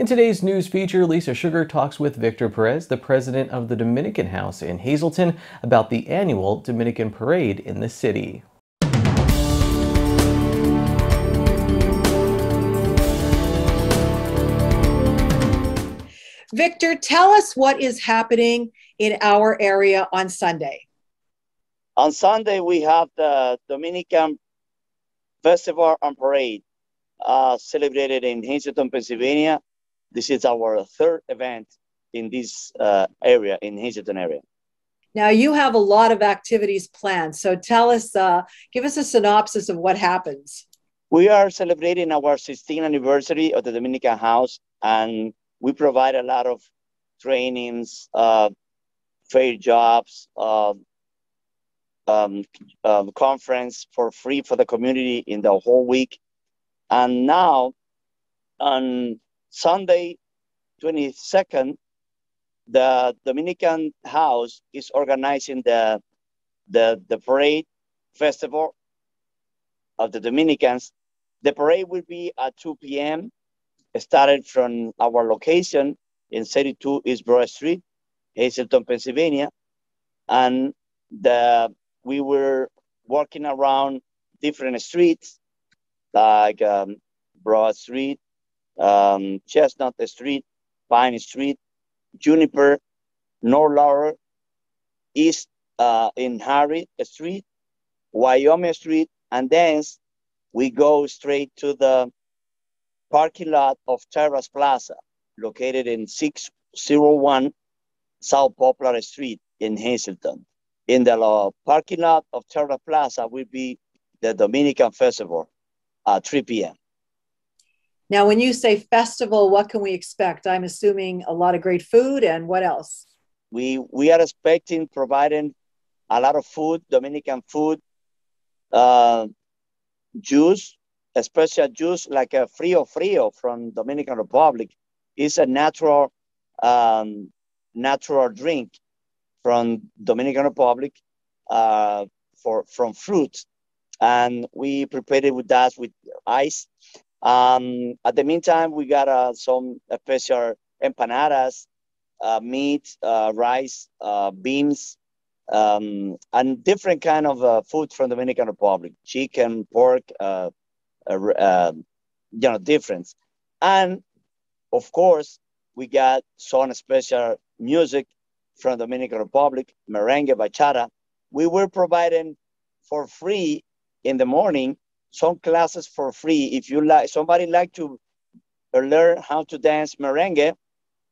In today's news feature, Lisa Sugar talks with Victor Perez, the president of the Dominican House in Hazleton, about the annual Dominican Parade in the city. Victor, tell us what is happening in our area on Sunday. On Sunday, we have the Dominican Festival and Parade uh, celebrated in Hazleton, Pennsylvania. This is our third event in this uh, area, in Hazleton area. Now you have a lot of activities planned. So tell us, uh, give us a synopsis of what happens. We are celebrating our 16th anniversary of the Dominican House, and we provide a lot of trainings, uh, fair jobs, uh, um, um, conference for free for the community in the whole week. And now on Sunday, 22nd, the Dominican House is organizing the, the, the parade festival of the Dominicans. The parade will be at 2 p.m. Started from our location in 32 East Broad Street, Hazleton, Pennsylvania. And the we were walking around different streets like um, Broad Street, um, Chestnut Street, Pine Street, Juniper, North Laurel, East uh, in Harry Street, Wyoming Street, and then we go straight to the parking lot of Terrace Plaza, located in 601 South Poplar Street in Hazleton in the parking lot of Terra Plaza will be the Dominican Festival at 3 p.m. Now, when you say festival, what can we expect? I'm assuming a lot of great food and what else? We we are expecting providing a lot of food, Dominican food, uh, juice, a special juice like a Frio Frio from Dominican Republic. It's a natural um, natural drink from Dominican Republic uh, for from fruit, and we prepared it with that with ice. Um, at the meantime, we got uh, some special empanadas, uh, meat, uh, rice, uh, beans, um, and different kind of uh, food from Dominican Republic: chicken, pork, uh, you know, different. And of course, we got some special music from Dominican Republic, merengue, bachata. We were providing for free in the morning some classes for free. If you like, somebody like to learn how to dance merengue,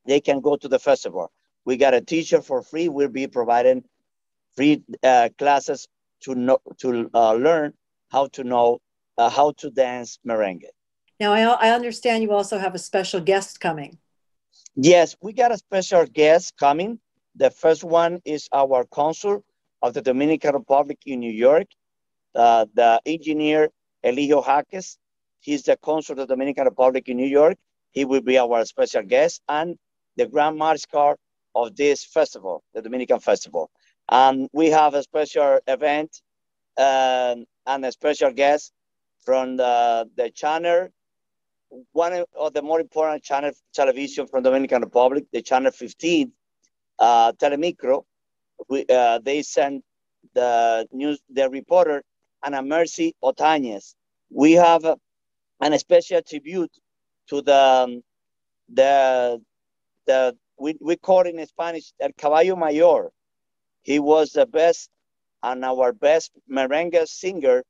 they can go to the festival. We got a teacher for free. We'll be providing free uh, classes to know to uh, learn how to know uh, how to dance merengue. Now, I, I understand you also have a special guest coming. Yes, we got a special guest coming. The first one is our consul of the Dominican Republic in New York, uh, the engineer Eligio Jáquez. He's the consul of the Dominican Republic in New York. He will be our special guest and the Grand Mariscal of this festival, the Dominican Festival. And we have a special event um, and a special guest from the, the channel, one of the more important channel television from Dominican Republic, the channel 15, uh, Telemicro, we, uh, they sent the news, the reporter, Ana Mercy Otañez. We have uh, an special tribute to the, um, the, the we, we call in Spanish, El Caballo Mayor. He was the best and our best merengue singer,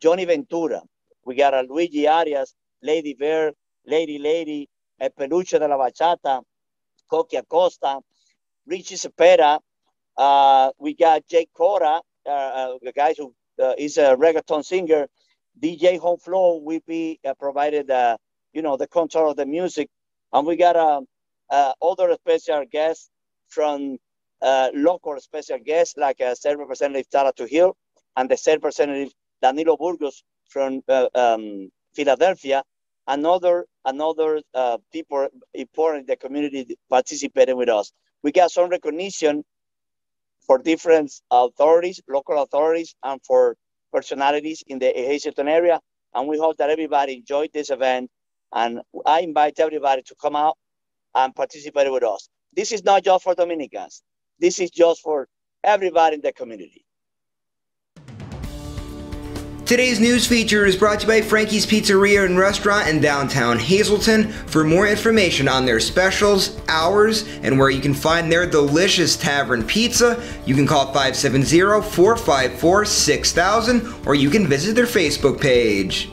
Johnny Ventura. We got a Luigi Arias, Lady Bear, Lady Lady, El Peluche de la Bachata, Coqui Acosta, Richie Cepeda. Uh, we got Jake Cora, uh, uh, the guys who is a reggaeton singer. DJ Home Flow will be uh, provided, uh, you know, the control of the music. And we got um, uh, other special guests from local special guests like uh, State Representative Tarah Toohil and the State Representative Danilo Burgos from um, Philadelphia. Another another people important in the community participating with us we got some recognition for different authorities, local authorities, and for personalities in the Hazleton area. And we hope that everybody enjoyed this event And I invite everybody to come out and participate with us. This is not just for Dominicans. This is just for everybody in the community. Today's news feature is brought to you by Frankie's Pizzeria and Restaurant in downtown Hazleton. For more information on their specials, hours, and where you can find their delicious tavern pizza, you can call 570 454 6000 or you can visit their Facebook page.